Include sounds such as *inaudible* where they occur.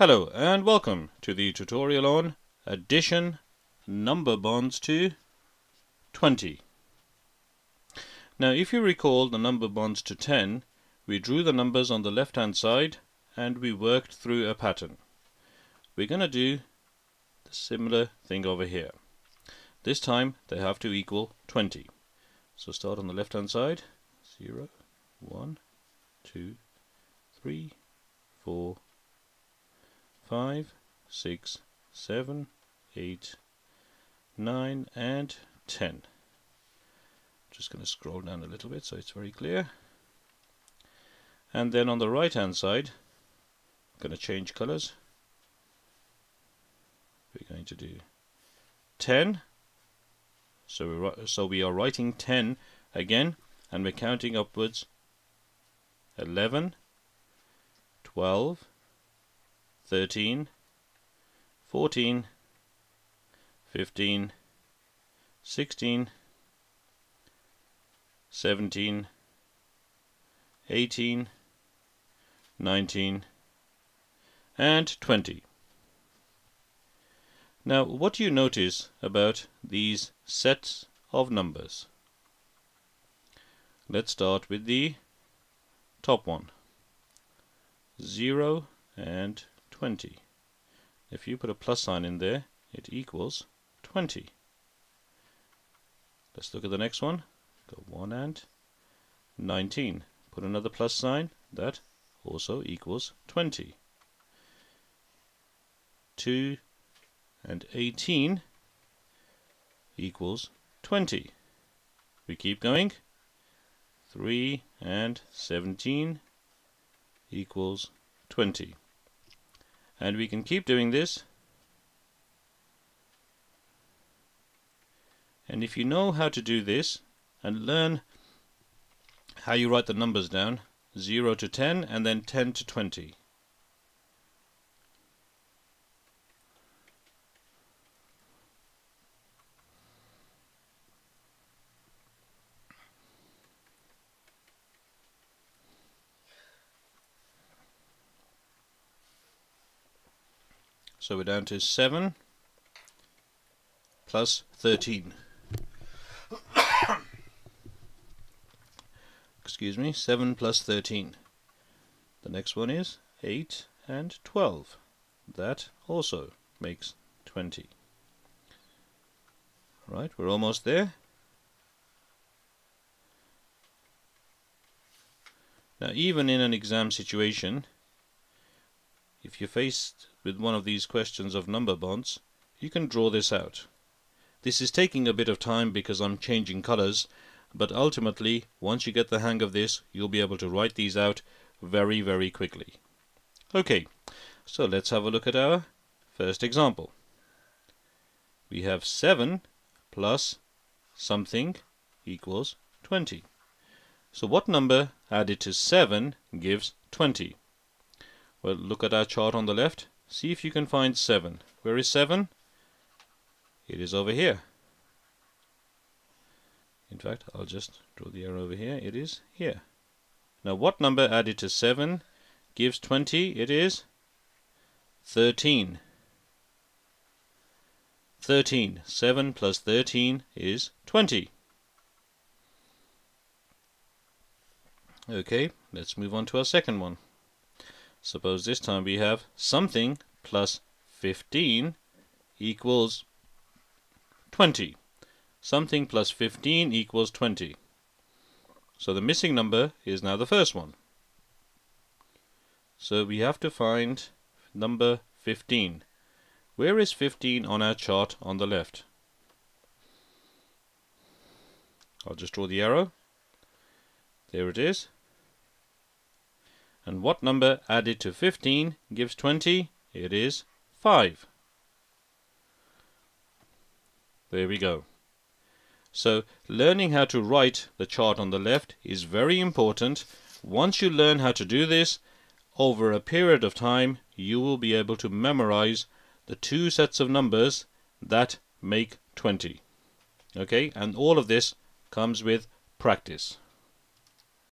Hello and welcome to the tutorial on addition number bonds to 20. Now if you recall the number bonds to 10 we drew the numbers on the left hand side and we worked through a pattern. We're going to do the similar thing over here. This time they have to equal 20. So start on the left hand side 0, 1, 2, 3, 4, five, six, seven, eight, nine, and ten. Just going to scroll down a little bit so it's very clear. And then on the right hand side, I'm going to change colors. We're going to do 10. So we, so we are writing 10 again, and we're counting upwards 11, 12, 13, 14, 15, 16, 17, 18, 19, and 20. Now, what do you notice about these sets of numbers? Let's start with the top one. 0 and 20. If you put a plus sign in there, it equals 20. Let's look at the next one. Go 1 and 19. Put another plus sign. That also equals 20. 2 and 18 equals 20. We keep going. 3 and 17 equals 20 and we can keep doing this. And if you know how to do this and learn how you write the numbers down 0 to 10 and then 10 to 20 So we're down to 7 plus 13. *coughs* Excuse me, 7 plus 13. The next one is 8 and 12. That also makes 20. Right, we're almost there. Now even in an exam situation, if you're faced with one of these questions of number bonds, you can draw this out. This is taking a bit of time because I'm changing colors, but ultimately, once you get the hang of this, you'll be able to write these out very, very quickly. Okay, so let's have a look at our first example. We have 7 plus something equals 20. So what number added to 7 gives 20? Well, look at our chart on the left. See if you can find 7. Where is 7? It is over here. In fact, I'll just draw the arrow over here. It is here. Now, what number added to 7 gives 20? It is 13. 13. 7 plus 13 is 20. Okay, let's move on to our second one. Suppose this time we have something plus 15 equals 20. Something plus 15 equals 20. So the missing number is now the first one. So we have to find number 15. Where is 15 on our chart on the left? I'll just draw the arrow. There it is. And what number added to 15 gives 20? It is 5. There we go. So learning how to write the chart on the left is very important. Once you learn how to do this, over a period of time, you will be able to memorize the two sets of numbers that make 20. Okay, and all of this comes with practice.